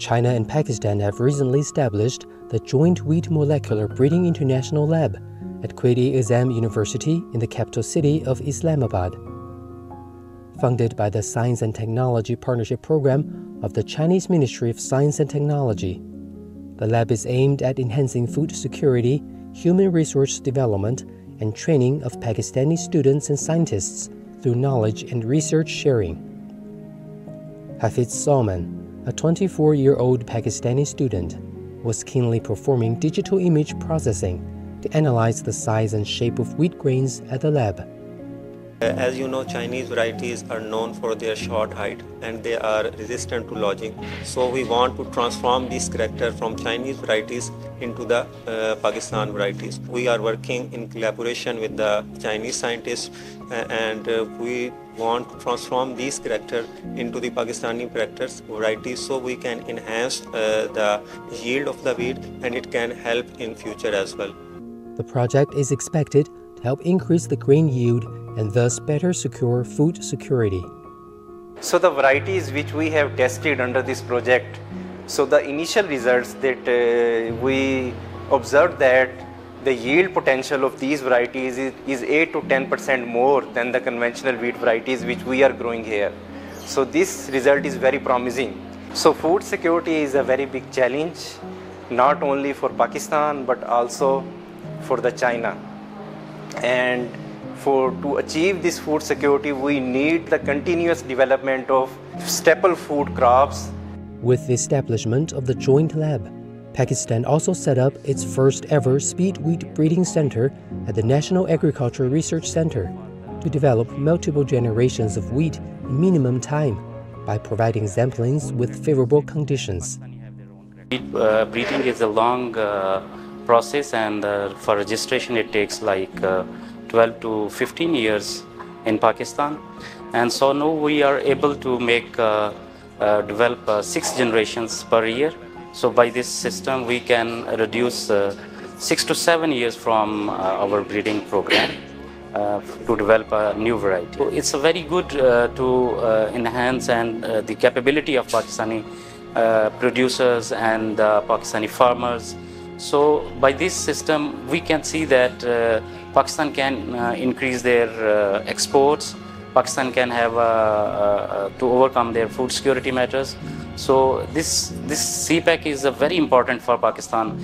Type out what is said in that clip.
China and Pakistan have recently established the Joint Wheat Molecular Breeding International Lab at Quaid-i-Azam University in the capital city of Islamabad. Funded by the Science and Technology Partnership Program of the Chinese Ministry of Science and Technology, the lab is aimed at enhancing food security, human resource development, and training of Pakistani students and scientists through knowledge and research sharing. Hafiz Salman, a 24 year old Pakistani student, was keenly performing digital image processing to analyze the size and shape of wheat grains at the lab. As you know, Chinese varieties are known for their short height and they are resistant to lodging. So we want to transform this character from Chinese varieties into the uh, Pakistan varieties. We are working in collaboration with the Chinese scientists uh, and uh, we want to transform these character into the Pakistani characters varieties so we can enhance uh, the yield of the wheat and it can help in future as well. The project is expected to help increase the grain yield and thus better secure food security. So the varieties which we have tested under this project, so the initial results that uh, we observed that the yield potential of these varieties is, is 8 to 10 percent more than the conventional wheat varieties which we are growing here. So this result is very promising. So food security is a very big challenge, not only for Pakistan but also for the China. And for to achieve this food security, we need the continuous development of staple food crops. With the establishment of the joint lab, Pakistan also set up its first ever speed wheat breeding center at the National Agricultural Research Center to develop multiple generations of wheat in minimum time by providing samplings with favorable conditions. Uh, breeding is a long uh, process and uh, for registration it takes like uh, 12 to 15 years in Pakistan. And so now we are able to make, uh, uh, develop uh, six generations per year. So by this system, we can reduce uh, six to seven years from uh, our breeding program. Uh, to develop a new variety. So it's very good to enhance and the capability of Pakistani producers and Pakistani farmers so by this system, we can see that uh, Pakistan can uh, increase their uh, exports. Pakistan can have uh, uh, to overcome their food security matters. So this this CPEC is very important for Pakistan.